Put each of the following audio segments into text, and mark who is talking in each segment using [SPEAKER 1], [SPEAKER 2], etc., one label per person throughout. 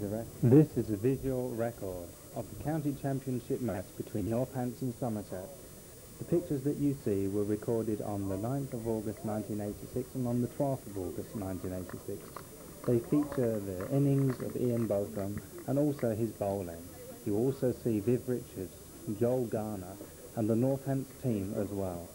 [SPEAKER 1] This is a visual record of the county championship match between Northants and Somerset. The pictures that you see were recorded on the 9th of August 1986 and on the 12th of August 1986. They feature the innings of Ian Botham and also his bowling. You also see Viv Richards, Joel Garner and the Northants team as well.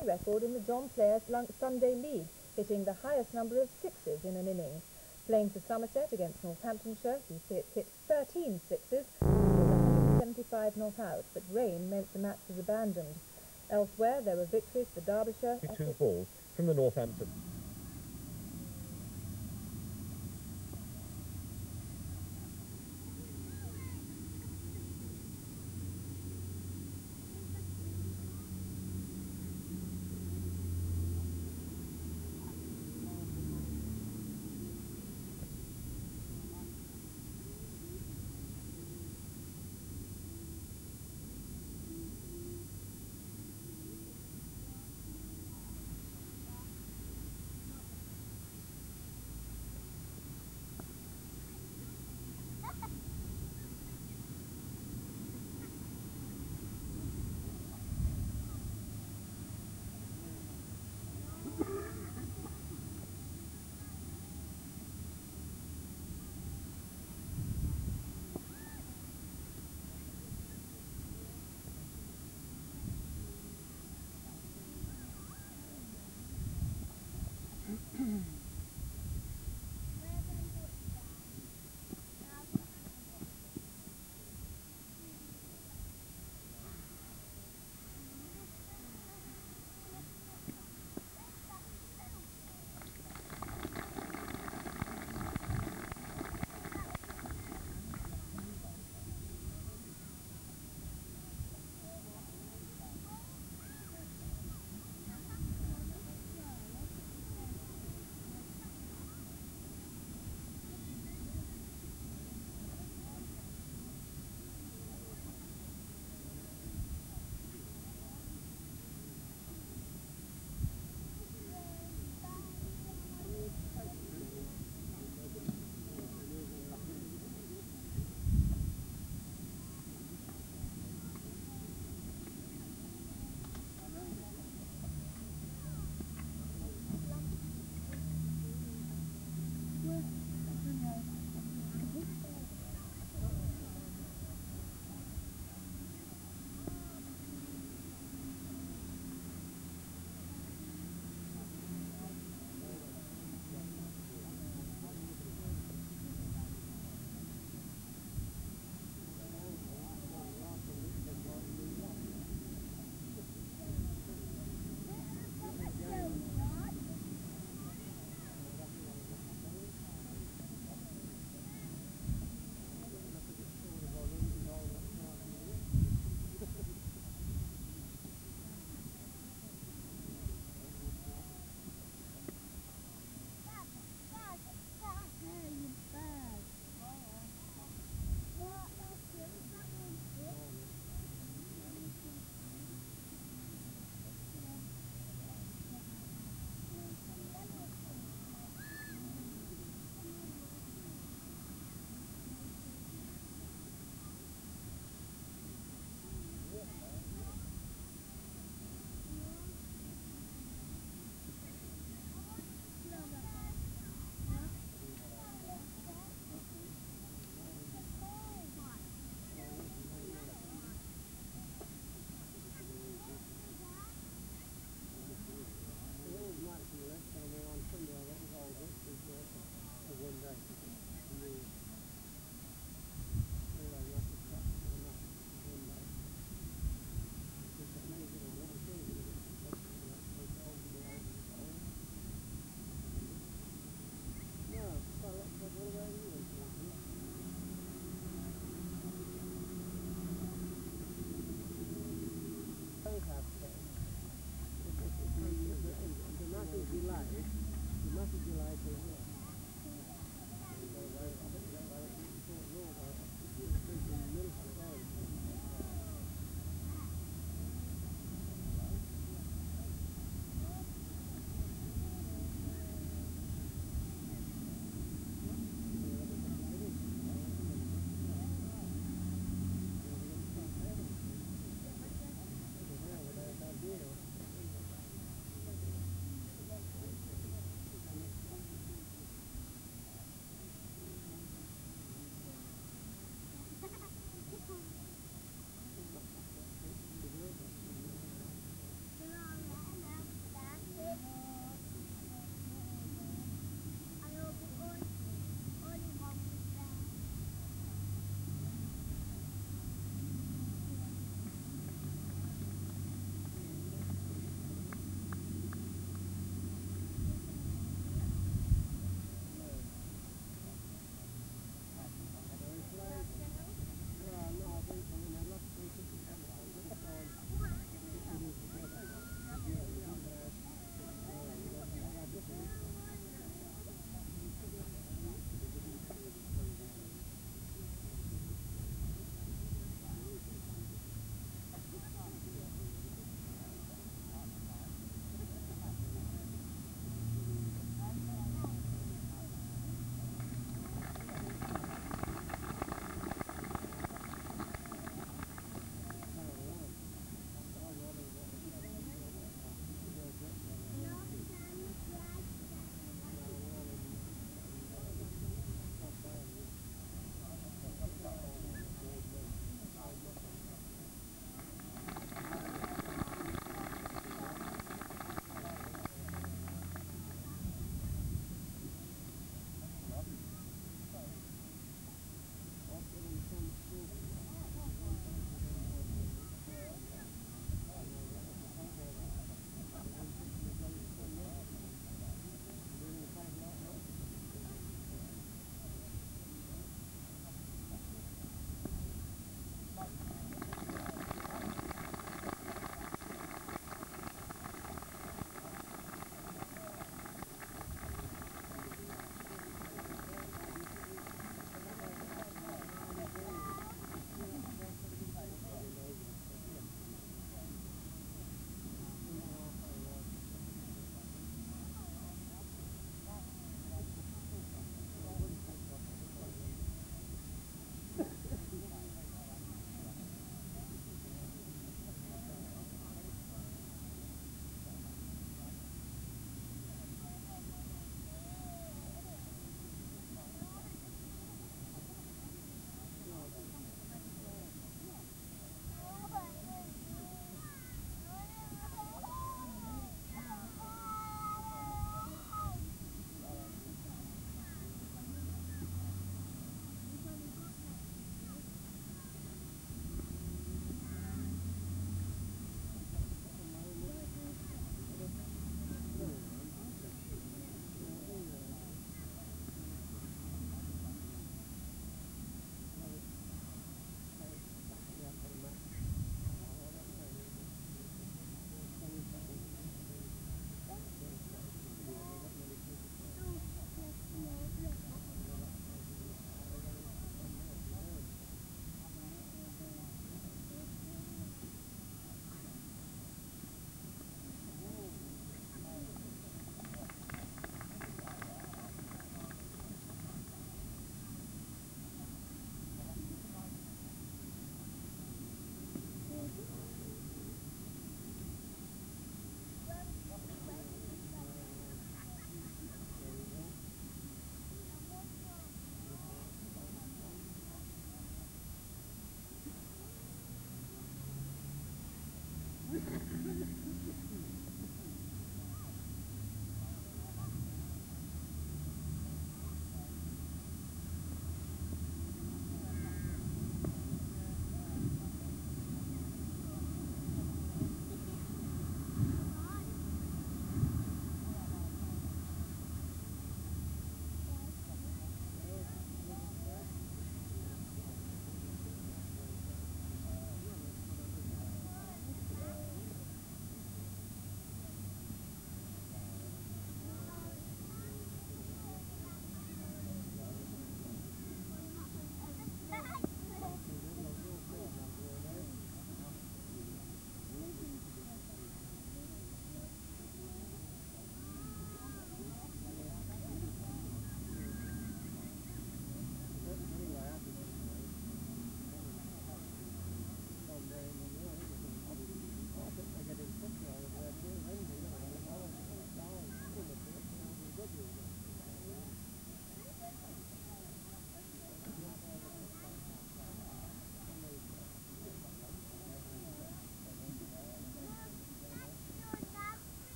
[SPEAKER 2] New record in the John Player Sunday League, hitting the highest number of sixes in an innings. Playing for Somerset against Northamptonshire, he hit 13 sixes and 175 not out, but rain meant the match was abandoned. Elsewhere, there were victories for Derbyshire...
[SPEAKER 3] Two balls from the Northampton.